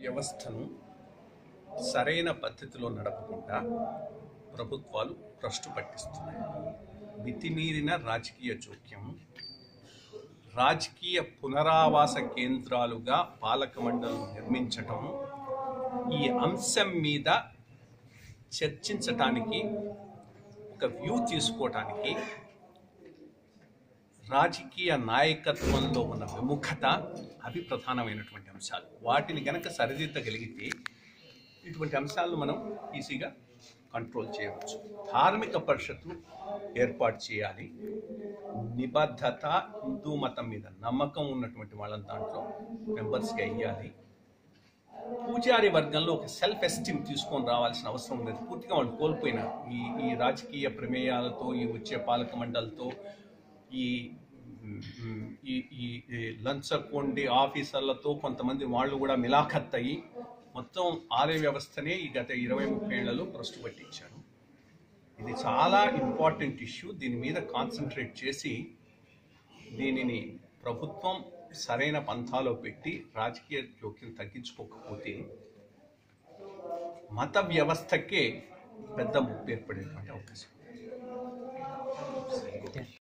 వ్యవస్థను సరైన పద్ధతిలో నడపకుండా ప్రభుత్వాలు భ్రష్టు పట్టిస్తున్నాయి. మితిమీరిన రాజకీయ జోక్యం రాజకీయ పునరావాస కేంద్రాలుగా పాలక మండలం నిర్మించటం ఈ అంశం మీద చర్చించటానికి ఒక వ్యూ తీసుకోవటానికి రాజకీయ నాయకత్వంలో ఉన్న విముఖత అవి ప్రధానమైనటువంటి అంశాలు. వాటిని గనక సరిదిద్దగలిగితే ఇటువంటి అంశాలను మనం ఈజీగా కంట్రోల్ చేయవచ్చు. ధార్మిక పరిషత్తు ఏర్పాటు చేయాలి. నిబద్ధత హిందూ మతం మీద నమ్మకం ఉన్నటువంటి వాళ్ళని దాంట్లో మెంబర్స్గా అయ్యాలి పూజారి వర్గంలో ఒక సెల్ఫ్ ఎస్టీమ్ తీసుకొని రావాల్సిన అవసరం ఉంది పూర్తిగా వాళ్ళు కోల్పోయినారు. ఈ ఈ రాజకీయ ప్రమేయాలతో ఈ వచ్చే పాలక మండలితో ఈ ఈ లంచ్ ఈ లంచకొండి ఆఫీసర్లతో కొంతమంది వాళ్ళు కూడా మిలాఖత్ అయ్యి మొత్తం ఆలయ వ్యవస్థనే ఈ గత ఇరవై ముప్పై ఏళ్ళలో భ్రష్టు పట్టించారు. ఇది చాలా ఇంపార్టెంట్ ఇష్యూ. దీని మీద కాన్సన్ట్రేట్ చేసి దీనిని ప్రభుత్వం సరైన పంథాలో పెట్టి రాజకీయ జోక్యం తగ్గించుకోకపోతే మత వ్యవస్థకే పెద్ద ముప్పు ఏర్పడేటువంటి అవకాశం.